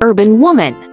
Urban woman.